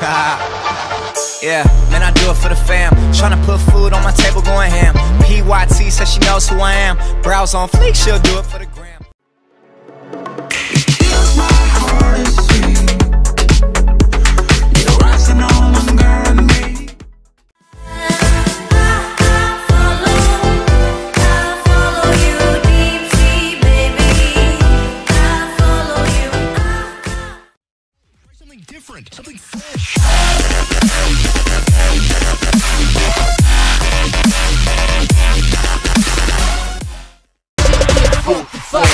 Yeah, man, I do it for the fam. Tryna put food on my table, going ham. PYT says she knows who I am. Brows on fleek, she'll do it for the something different, something fresh. Four, five.